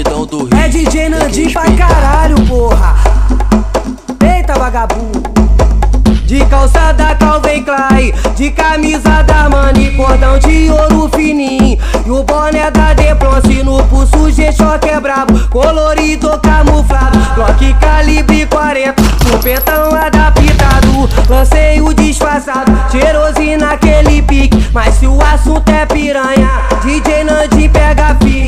proibidão do Rio. É DJ Nandi pra caralho, porra. Eita, vagabundo. De calçada Calvin Klein, de camisa da Mani, cordão de ouro fininho. E o boné da Deplonce no pulso G-Shock é brabo, colorido camuflado. Glock calibre 40, o pentão adaptado. Lancei o disfarçado, cheiroso naquele pique. Mas se o assunto é piranha, DJ Nandi pega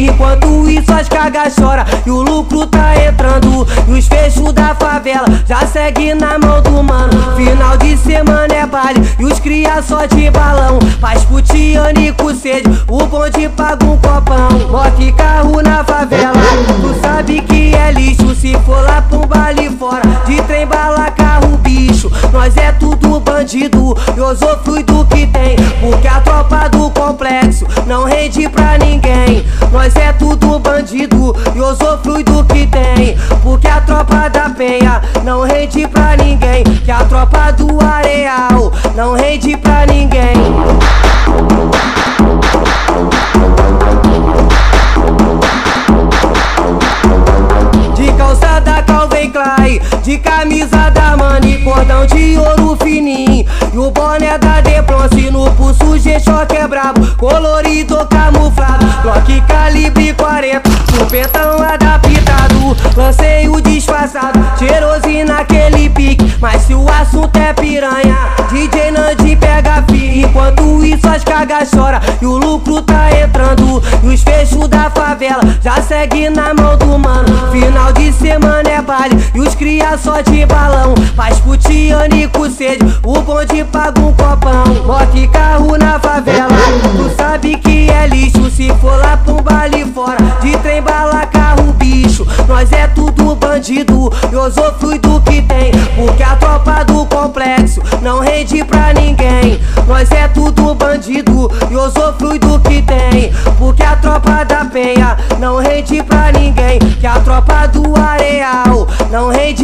Enquanto isso as cagas chora e o lucro tá entrando E os fechos da favela. Já segue na mão do mano. Final de semana é baile e os cria só de balão. Faz putiano e com sede, o bonde paga um copão. Moto e carro na favela, tu sabe que é lixo. Se for lá pra um baile fora, de trem bala carro bicho. Nós é tudo bandido e usufrui do que tem. Porque a tropa do complexo não rende pra ninguém. Nós é tudo bandido e usufrui do que tem. Porque a tropa da penha não rende pra ninguém. Que a tropa do areal não rende pra ninguém. De calçada Calvin Klein, de camisa da Mani, cordão de ouro fininho E o boné da no G-Shock é brabo, colorido camuflado. Glock calibre 40, o pentão adaptado. Lancei o disfarçado, cheiroso naquele pique. Mas se o assunto é piranha, DJ Nandi pega fi Enquanto isso as cagas chora e o lucro tá entrando. E os fechos da favela já segue na mão do mano. Final de semana é baile e os cria só de balão. Faz putiano e com sede, o bonde paga um copão. Moto e carro na favela, tu sabe que é lixo Se for lá um baile fora, de trem bala carro bicho. Nós é tudo bandido. E usufrui do que tem Porque a tropa do complexo não rende pra ninguém. Nós é tudo bandido. E usufrui do que tem Porque a tropa da penha não rende pra ninguém. Que a tropa do areal não rende